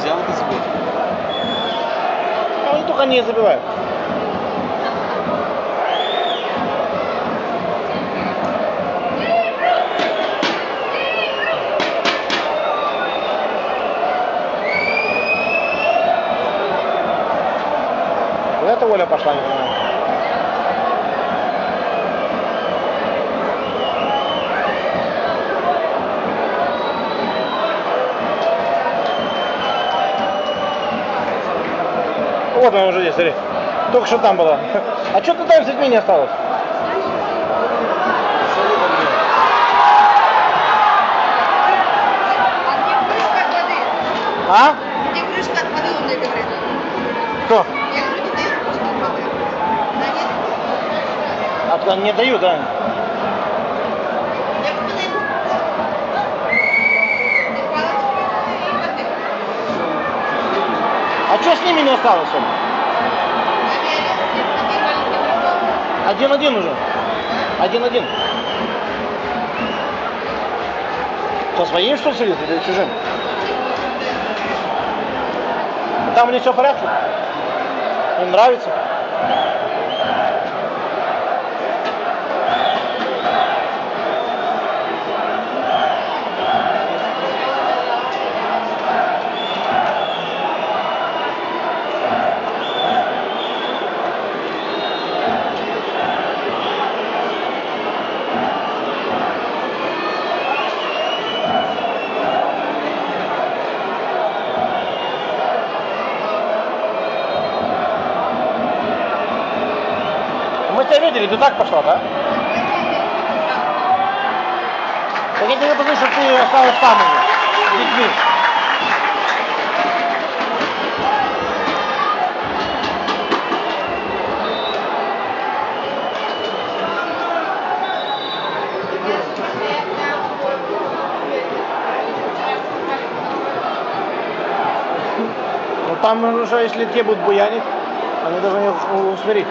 взял это забыл. А они только не забивают. Вот это Оля пошла, не понимаю. Вот она уже здесь, смотри. Только что там была. А что ты там с детьми не осталось? А где крышка от воды? А? От он мне говорит. Кто? Я говорю, не даю крышку от воды. А туда не дают, да? Не осталось? Один-один уже. Один-один. Со своим что сидит или чужим? Там у них все в порядке? Им нравится? Мы тебя видели, ты так пошла, да? Так я тебе подумал, что ты осталась там уже, с детьми. Ну там уже, если те будут буянить, они должны усмирить.